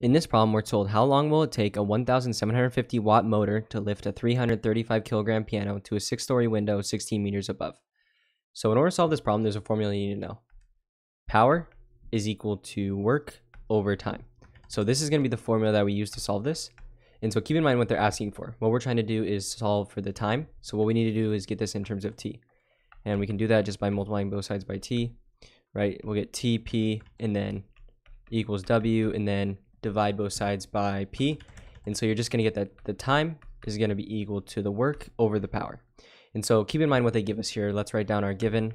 In this problem, we're told how long will it take a 1,750 watt motor to lift a 335 kilogram piano to a six story window 16 meters above. So in order to solve this problem, there's a formula you need to know. Power is equal to work over time. So this is going to be the formula that we use to solve this. And so keep in mind what they're asking for. What we're trying to do is solve for the time. So what we need to do is get this in terms of t. And we can do that just by multiplying both sides by t, right? We'll get tp and then equals w and then divide both sides by p. And so you're just going to get that the time is going to be equal to the work over the power. And so keep in mind what they give us here. Let's write down our given.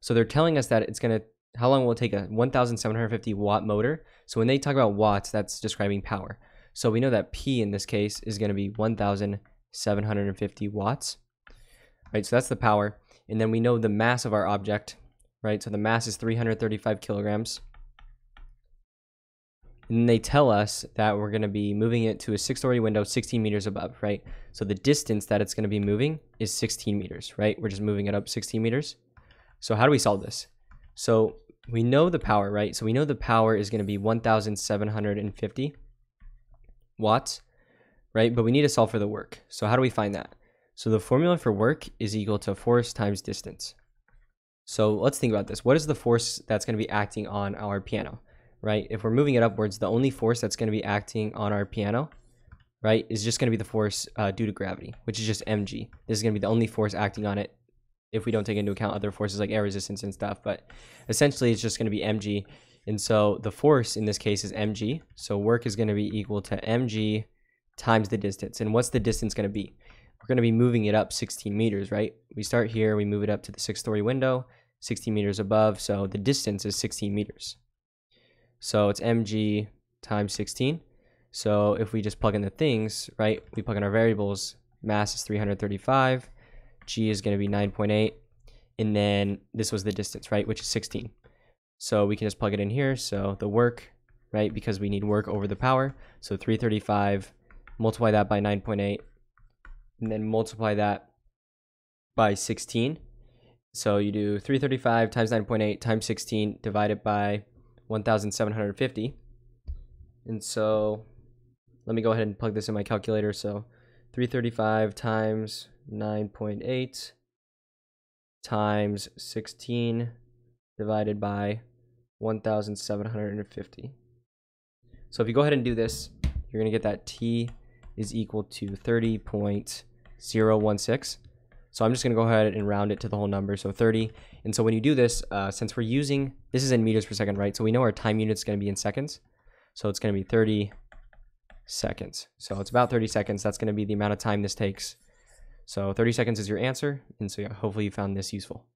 So they're telling us that it's going to, how long will it take a 1,750 watt motor? So when they talk about watts, that's describing power. So we know that P in this case is going to be 1,750 watts, right? So that's the power. And then we know the mass of our object, right? So the mass is 335 kilograms. And they tell us that we're going to be moving it to a six story window 16 meters above, right? So the distance that it's going to be moving is 16 meters, right? We're just moving it up 16 meters. So how do we solve this? So we know the power, right? So we know the power is going to be 1,750 watts, right? But we need to solve for the work. So how do we find that? So the formula for work is equal to force times distance. So let's think about this. What is the force that's going to be acting on our piano? Right? If we're moving it upwards, the only force that's going to be acting on our piano, right, is just going to be the force uh, due to gravity, which is just mg. This is going to be the only force acting on it if we don't take into account other forces like air resistance and stuff. But essentially, it's just going to be mg. And so the force in this case is mg. So work is going to be equal to mg times the distance. And what's the distance going to be? We're going to be moving it up 16 meters, right? We start here, we move it up to the six story window, 16 meters above. So the distance is 16 meters. So it's mg times 16. So if we just plug in the things, right, we plug in our variables, mass is 335, g is going to be 9.8, and then this was the distance, right, which is 16. So we can just plug it in here. So the work, right, because we need work over the power. So 335, multiply that by 9.8, and then multiply that by 16. So you do 335 times 9.8 times 16 divided by 1,750. And so let me go ahead and plug this in my calculator. So 335 times 9.8 times 16 divided by 1,750. So if you go ahead and do this, you're going to get that T is equal to 30.016. So I'm just going to go ahead and round it to the whole number, so 30. And so when you do this, uh, since we're using, this is in meters per second, right? So we know our time unit is going to be in seconds. So it's going to be 30 seconds. So it's about 30 seconds. That's going to be the amount of time this takes. So 30 seconds is your answer. And so yeah, hopefully you found this useful.